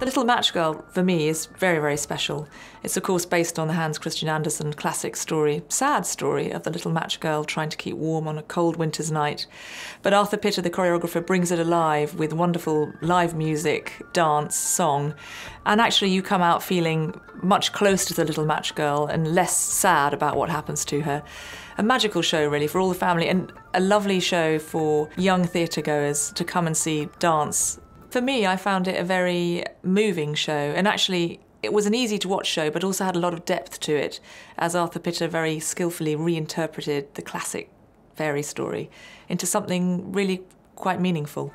Little Match Girl, for me, is very, very special. It's, of course, based on the Hans Christian Andersen classic story, sad story of the little match girl trying to keep warm on a cold winter's night. But Arthur Pita, the choreographer, brings it alive with wonderful live music, dance, song. And actually, you come out feeling much closer to the little match girl and less sad about what happens to her. A magical show, really, for all the family, and a lovely show for young theatre goers to come and see dance for me, I found it a very moving show, and actually, it was an easy to watch show, but also had a lot of depth to it, as Arthur Pita very skillfully reinterpreted the classic fairy story into something really quite meaningful.